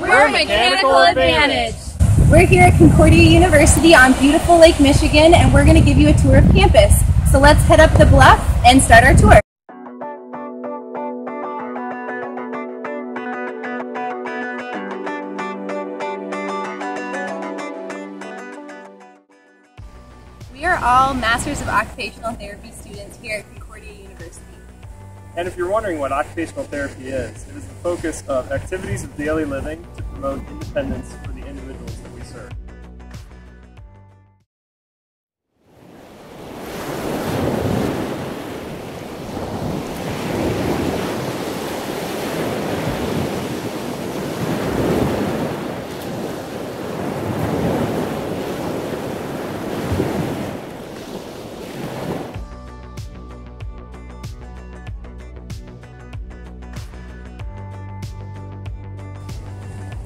We're Mechanical Advantage. We're here at Concordia University on beautiful Lake Michigan and we're going to give you a tour of campus. So let's head up the bluff and start our tour. We are all Masters of Occupational Therapy students here at Concordia University. And if you're wondering what occupational therapy is, it is the focus of activities of daily living to promote independence for the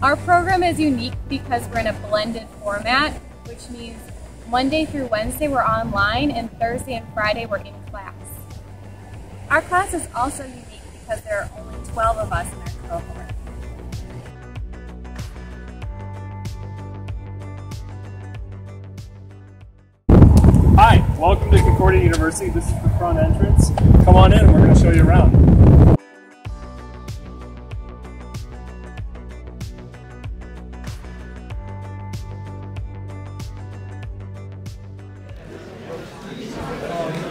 Our program is unique because we're in a blended format, which means Monday through Wednesday we're online and Thursday and Friday we're in class. Our class is also unique because there are only 12 of us in our cohort. Hi, welcome to Concordia University. This is the front entrance. Come on in we're going to show you around.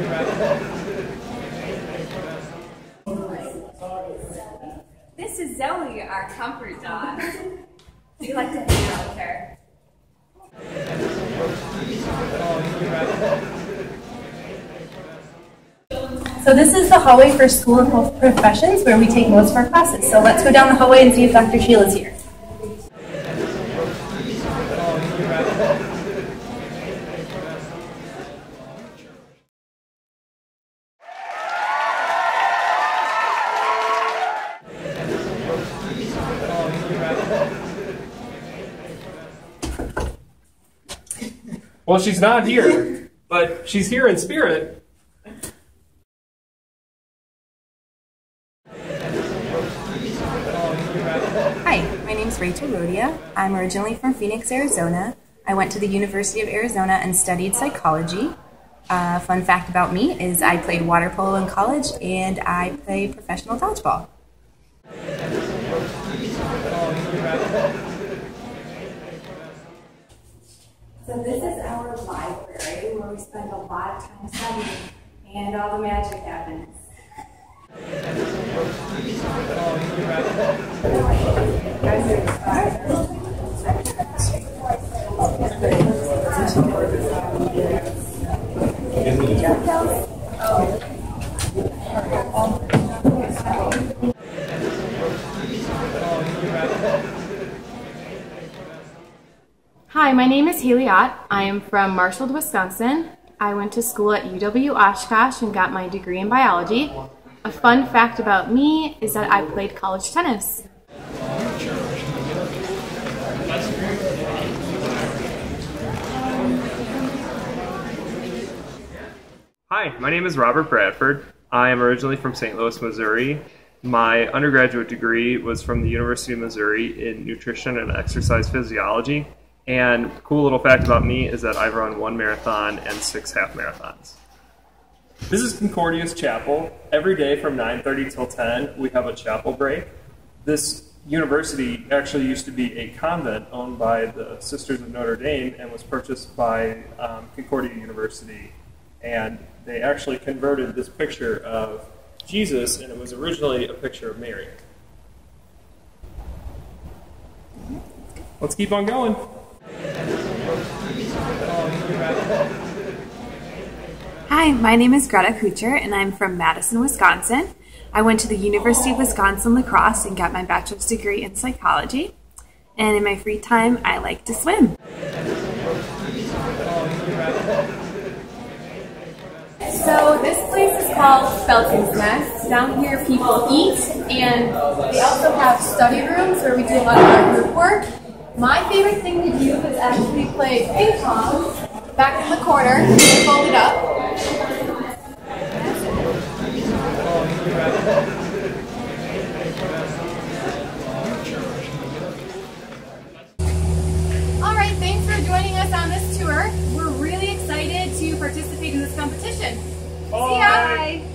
This is Zoe, our comfort dog. We like to hang out with her. So this is the hallway for School of Health Professions where we take most of our classes. So let's go down the hallway and see if Dr. Sheila's here. Well, she's not here, but she's here in spirit. Hi, my name is Rachel Rodia. I'm originally from Phoenix, Arizona. I went to the University of Arizona and studied psychology. Uh, fun fact about me is I played water polo in college and I play professional dodgeball. So this is our library where we spend a lot of time studying and all the magic happens. Oh, Hi, my name is Haley Ott. I am from Marshall, Wisconsin. I went to school at UW Oshkosh and got my degree in biology. A fun fact about me is that I played college tennis. Hi, my name is Robert Bradford. I am originally from St. Louis, Missouri. My undergraduate degree was from the University of Missouri in nutrition and exercise physiology. And cool little fact about me is that I've run one marathon and six half marathons. This is Concordia's chapel. Every day from 9:30 till 10, we have a chapel break. This university actually used to be a convent owned by the Sisters of Notre Dame and was purchased by um, Concordia University. And they actually converted this picture of Jesus, and it was originally a picture of Mary. Let's keep on going. Hi, my name is Greta Kucher and I'm from Madison, Wisconsin. I went to the University of Wisconsin La Crosse and got my bachelor's degree in psychology. And in my free time, I like to swim. So this place is called Falcon's Nest. Down here people eat and they also have study rooms where we do a lot of our group work. My favorite thing to do is actually play ping pong back in the corner, fold it up. All right, thanks for joining us on this tour. We're really excited to participate in this competition. Bye. See ya! Bye.